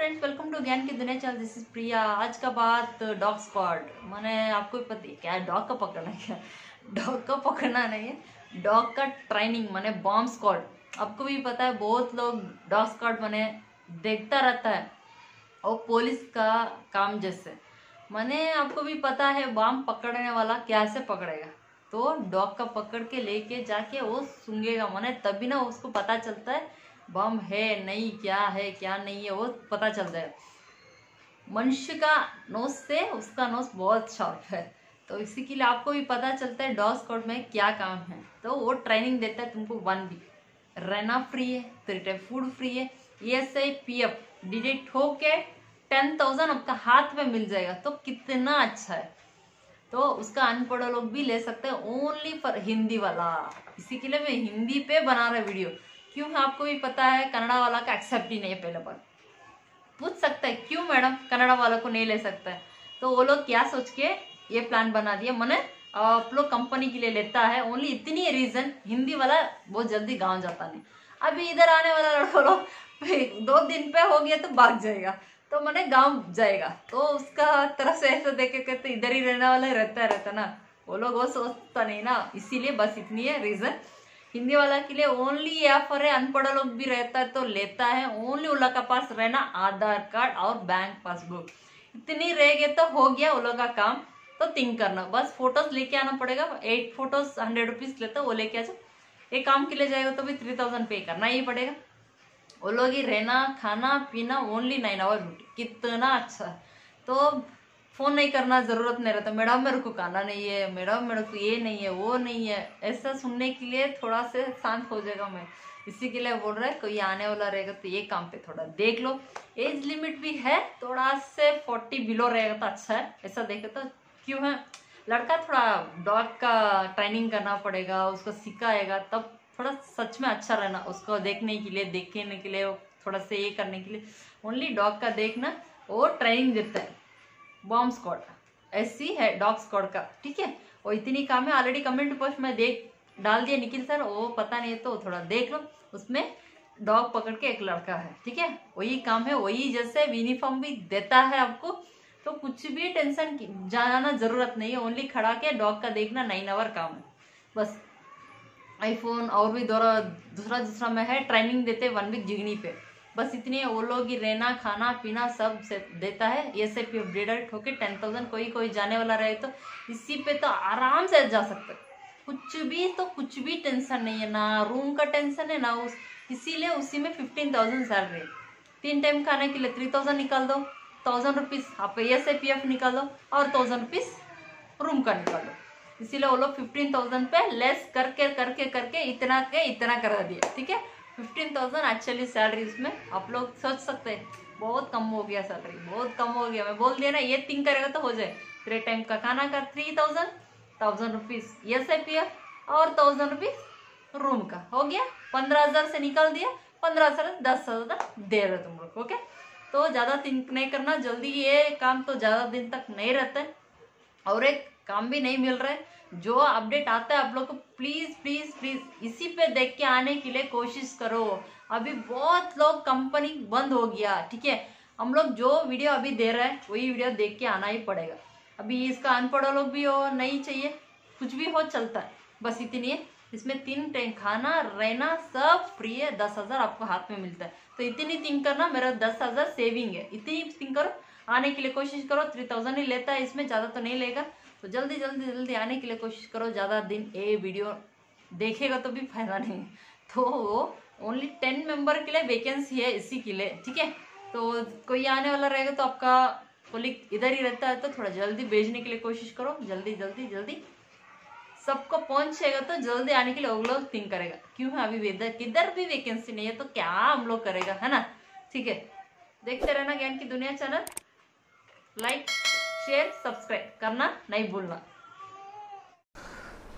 Friends welcome to ज्ञान की दुनिया चल दिस इज़ प्रिया आज का बात डॉग स्क्वाड मैंने आपको भी पता है? क्या डॉग का पकड़ना क्या? डॉग का पकड़ना नहीं है। डॉग का ट्रेनिंग मैंने बॉम्ब स्क्वाड आपको भी पता है, बहुत लोग डॉग स्क्वाड मैंने देखता रहता है। और पुलिस का काम जैसे। मैंने आपको भी पता है बॉम्ब पकड़ने वाला कैसे पकड़ेगा? तो डॉग का पकड़ के लेके जाके वो सूंघेगा। मैंने तभी ना उसको पता चलता है बम है, नहीं, क्या है, क्या नहीं है, वो पता चलता है मनुष्य का नोस से उसका नोस बहुत शार्प है। तो इसी के लिए आपको भी पता चलता है डॉग स्कॉट में क्या काम है। तो वो ट्रेनिंग देता है तुमको वन वीक रहना फ्री है थ्री टाइम फ़ूड फ्री है। E S I P F digit हो के टेन थाउज़ेंड आपका हाथ में मिल जाएगा तो कितना अच्छा है। तो उसका अनपढ़ लोग भी ले सकते हैं ओनली फॉर हिंदी वाला। इसी के लिए मैं हिंदी पे बना रहा वीडियो। क्यों आपको भी पता है, कनाडा वाला का एक्सेप्ट ही नहीं है पहले पर पूछ सकता है, क्यों मैडम कनाडा वाला को नहीं ले सकता है? तो वो लोग क्या सोच के ये प्लान बना दिया? मैंने, आप लोग कंपनी के लिए लेता है ओनली इतनी रीजन हिंदी वाला बहुत जल्दी गाँव जाता नहीं। अभी इधर आने वाला लड़का लोग, दो दिन पे हो गया तो भाग जाएगा। तो मैंने गाँव जाएगा। तो उसका तरफ़ से ऐसा देखे कहते इधर ही रहने वाला रहता रहता ना। वो लोग वो सोचता नहीं ना, इसीलिए बस इतनी है रीजन हिंदी वाला के लिए ओनली या फिर अनपढ़ लोग भी रहता है तो लेता है। ओनली उन का पास रहना आधार कार्ड और बैंक पासबुक इतनी रह गए तो हो गया उन का काम तो थिंक करना। बस फ़ोटोज़ लेके आना पड़ेगा। एट फ़ोटोज़ हंड्रेड रुपीज़ लेता वो लेके आ जाओ। एक काम के लिए जाएगा तो भी थ्री थाउज़ेंड पे करना ही पड़ेगा। वो लोग ही रहना, खाना, पीना ओनली नाइन आवर कितना अच्छा। तो फ़ोन नहीं करना ज़रूरत नहीं रहता। मैडम मेरे को खाना नहीं है, मैडम मेरे को ये नहीं है, वो नहीं है। ऐसा सुनने के लिए थोड़ा से शांत हो जाएगा मैं। इसी के लिए बोल रहा है, कोई आने वाला रहेगा तो ये काम पे थोड़ा देख लो। एज लिमिट भी है, थोड़ा से फोर्टी बिलो रहेगा तो अच्छा है। ऐसा देखे तो क्यों है? लड़का थोड़ा डॉग का ट्रेनिंग करना पड़ेगा, उसको सिखाएगा, तब थोड़ा सच में अच्छा रहना। उसको देखने के लिए देखने के लिए, थोड़ा से ये करने के लिए। ओनली डॉग का देखना वो ट्रेनिंग देता है। बॉम्ब स्कॉट ऐसी है डॉग स्कॉट का, ठीक है? वो इतनी काम है ऑलरेडी कमेंट पोस्ट में देख, डाल दिया निखिल सर, वो पता नहीं तो थोड़ा देख लो, उसमें डॉग पकड़ के एक लड़का है, ठीक है? वही काम है, वही जैसे यूनिफॉर्म भी देता है आपको तो कुछ भी टेंशन जाना ज़रूरत नहीं है ओनली खड़ा के डॉग का देखना नाइन आवर काम है, बस। आईफोन और भी दूसरा दूसरा में है ट्रेनिंग देते वन वीक जिगनी पे। बस इतनी वो लोग ही रहना, खाना, पीना सबसे देता है। ये से पी अपडेटेड होके टेन थाउज़ेंड कोई कोई जाने वाला रहे तो इसी पे तो आराम से जा सकते कुछ भी तो कुछ भी टेंशन नहीं है, ना रूम का टेंशन है, ना उस, इसीलिए उसी में फिफ्टीन थाउज़ेंड सैलरी तीन टाइम खाने के लिए थ्री थाउज़ेंड निकाल दो थाउज़ेंड रुपीज़ आप एस आई पी एफ़ निकाल दो और थाउज़ेंड रुपीज़ रूम का निकाल दो। इसीलिए वो लोग फिफ्टीन थाउज़ेंड पे लेस करके करके करके इतना के, इतना करा दिया, ठीक है? फिफ्टीन थाउज़ेंड एक्चुअली सैलरी इसमें आप लोग सोच सकते हैं, बहुत कम हो गया सैलरी बहुत कम हो गया। मैं बोल दिया ना, ये थिंक करेगा तो हो जाए। थ्री टाइम का खाना का three thousand thousand rupees S I P F और थाउज़ेंड रुपीज़ रूम का, हो गया? पंद्रह हज़ार से निकल दिया, पंद्रह हज़ार दस हज़ार दे रहे तुम लोग ओके तो ज़्यादा थिंक नहीं करना, जल्दी ये काम तो ज़्यादा दिन तक नहीं रहता है। और एक काम भी नहीं मिल रहा है। जो अपडेट आता है आप लोग को प्लीज़ प्लीज़ प्लीज़ इसी पे देख के आने के लिए कोशिश करो। अभी बहुत लोग कंपनी बंद हो गया, ठीक है? हम लोग जो वीडियो अभी दे रहे हैं, वही वीडियो देख के आना ही पड़ेगा। अभी इसका अनपढ़ लोग भी हो, नहीं चाहिए, कुछ भी हो चलता है। बस इतनी है। इसमें तीन टाइम खाना, रहना, सब फ्री है। दस हज़ार आपको हाथ में मिलता है। तो इतनी थिंक करना, मेरा दस हज़ार सेविंग है। इतनी थिंक करो। आने के लिए कोशिश करो। थ्री थाउज़ेंड ही लेता है, इसमें ज़्यादा तो नहीं लेगा। तो जल्दी जल्दी जल्दी आने के लिए कोशिश करो, ज़्यादा दिन ये वीडियो देखेगा तो भी फ़ायदा नहीं तो ओनली टेन मेंबर के लिए वैकेंसी है इसी के लिए, ठीक है? तो कोई आने वाला रहेगा तो आपका कोलिक इधर ही रहता है तो थोड़ा जल्दी भेजने के लिए कोशिश करो। जल्दी जल्दी जल्दी। सबको पहुंचेगा तो जल्दी आने के लिए वो लोग थिंक करेगा। क्यों है? अभी इधर, किधर भी वैकेंसी नहीं है तो क्या हम लोग करेगा, है ना? ठीक है? देखते रहना ज्ञान की दुनिया चैनल लाइक शेयर सब्सक्राइब करना नहीं भूलना।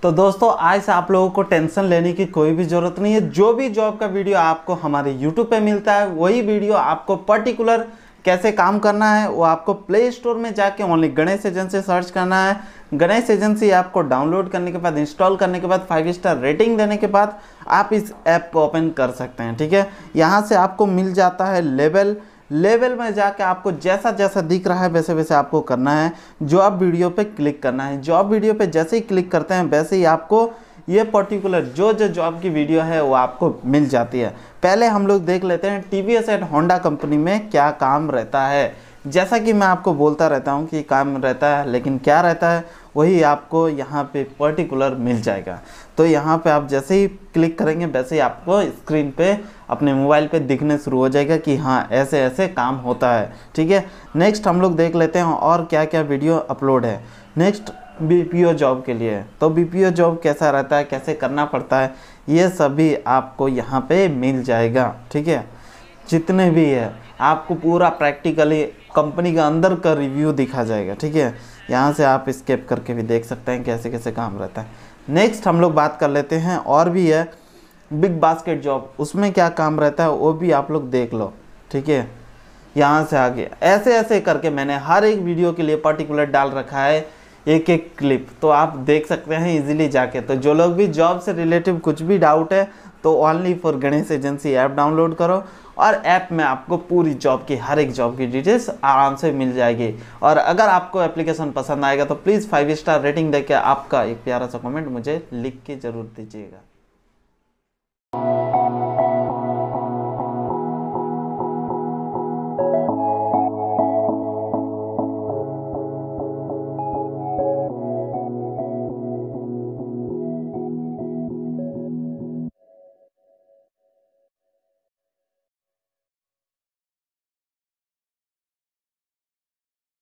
तो दोस्तों, आज से आप लोगों को टेंशन लेने की कोई भी ज़रूरत नहीं है। जो भी जॉब का वीडियो आपको हमारे यूट्यूब पे मिलता है, वही वीडियो आपको पर्टिकुलर कैसे काम करना है, वो आपको प्ले स्टोर में जाके ओनली गणेश एजेंसी सर्च करना है। गणेश एजेंसी आपको डाउनलोड करने के बाद इंस्टॉल करने के बाद फाइव स्टार रेटिंग देने के बाद आप इस ऐप को ओपन कर सकते हैं, ठीक है? यहाँ से आपको मिल जाता है लेवल लेवल में जाके आपको जैसा जैसा दिख रहा है, वैसे वैसे आपको करना है। जॉब वीडियो पे क्लिक करना है जॉब वीडियो पे जैसे ही क्लिक करते हैं, वैसे ही आपको ये पर्टिकुलर जो जो जॉब की वीडियो है, वो आपको मिल जाती है। पहले हम लोग देख लेते हैं T V S and Honda company में क्या काम रहता है। जैसा कि मैं आपको बोलता रहता हूँ कि काम रहता है, लेकिन क्या रहता है? वही आपको यहाँ पे पर्टिकुलर मिल जाएगा। तो यहाँ पे आप जैसे ही क्लिक करेंगे, वैसे ही आपको स्क्रीन पे अपने मोबाइल पे दिखने शुरू हो जाएगा कि हाँ ऐसे ऐसे काम होता है। ठीक है? नेक्स्ट हम लोग देख लेते हैं और क्या क्या वीडियो अपलोड है नेक्स्ट बीपीओ जॉब के लिए। तो बीपीओ जॉब कैसा रहता है, कैसे करना पड़ता है, ये सभी आपको यहाँ पे मिल जाएगा। ठीक है? जितने भी है, आपको पूरा प्रैक्टिकली कंपनी के अंदर का रिव्यू दिखा जाएगा, ठीक है? यहाँ से आप स्केप करके भी देख सकते हैं कैसे कैसे काम रहता है। नेक्स्ट हम लोग बात कर लेते हैं, और भी है बिग बास्केट जॉब उसमें क्या काम रहता है वो भी आप लोग देख लो, ठीक है? यहाँ से आगे ऐसे ऐसे करके मैंने हर एक वीडियो के लिए पर्टिकुलर डाल रखा है। एक एक क्लिप तो आप देख सकते हैं इजीली जाके। तो जो लोग भी जॉब से रिलेटिव कुछ भी डाउट है तो only for Ganesh agency app download करो और ऐप में आपको पूरी जॉब की, हर एक जॉब की डिटेल्स आराम से मिल जाएगी। और अगर आपको एप्लीकेशन पसंद आएगा तो प्लीज़ फाइव स्टार रेटिंग देकर आपका एक प्यारा सा कमेंट मुझे लिख के ज़रूर दीजिएगा।